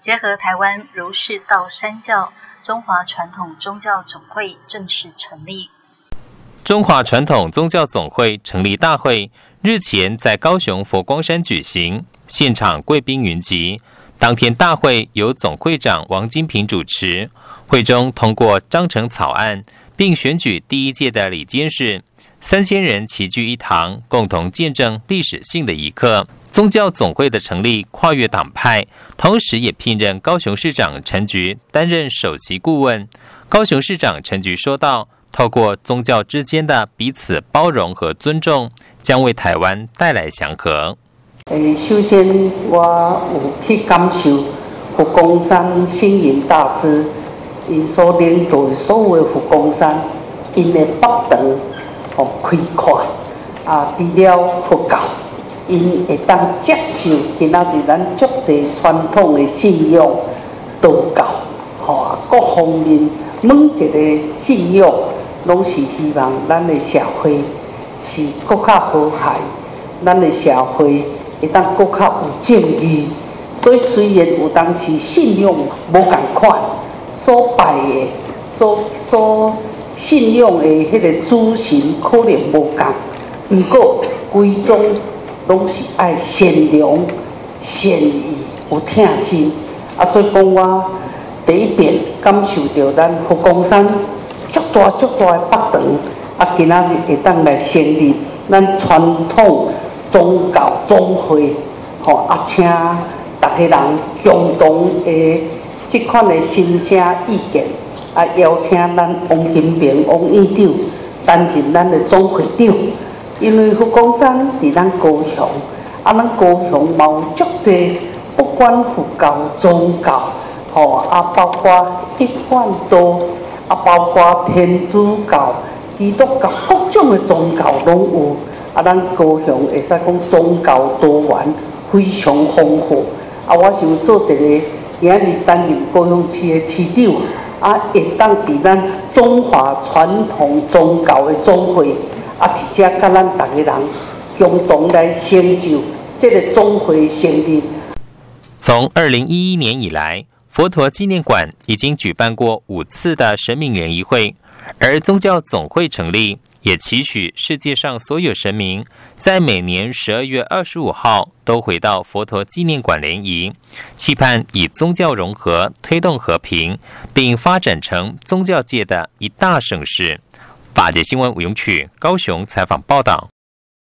结合台湾儒释道三教，中华传统宗教总会正式成立。中华传统宗教总会成立大会日前在高雄佛光山举行，现场贵宾云集。当天大会由总会长王金平主持，会中通过章程草案，并选举第一届的理监事。三千人齐聚一堂，共同见证历史性的一刻。宗教总会的成立跨越党派，同时也聘任高雄市长陈菊担任首席顾问。高雄市长陈菊说道：“透过宗教之间的彼此包容和尊重，将为台湾带来祥和。”诶，首先我有去感受佛光山星云大师因所领导所有佛光山因的北堂和开阔啊，除了佛教。因会当接受今仔日咱足济传统的信仰、道教，吼啊各方面每一个信仰，拢是希望咱的社会是更较和谐，咱的社会会当更较有正义。所以虽然有当时信仰无共款，所拜的、所所信仰的迄个主神可能无共，毋过规宗。拢是爱善良、善意、有疼心，啊，所以讲我第一遍感受到咱佛光山足大足大的北堂，啊，今仔日会当来成立咱传统宗教总会，吼，啊，请逐个人共同的即款的心声意见，啊，邀请咱王金平王院长担任咱的总会长。因为佛光山伫咱高雄，啊，咱高雄嘛有足济，不管佛教、宗教，吼，啊，包括一贯道，啊，包括天主教、基督教，各种的宗教拢有。啊，咱高雄会使讲宗教多元，非常丰富。啊，我想做一个今日担任高雄市的市长，啊，会当伫咱中华传统宗教的总会。啊！而且甲咱逐个人共同来成就这个总会成立。从二零一一年以来，佛陀纪念馆已经举办过五次的神明联谊会，而宗教总会成立，也期许世界上所有神明在每年十二月二十五号都回到佛陀纪念馆联营，期盼以宗教融合推动和平，并发展成宗教界的一大盛事。法界新闻吴永曲高雄采访报道。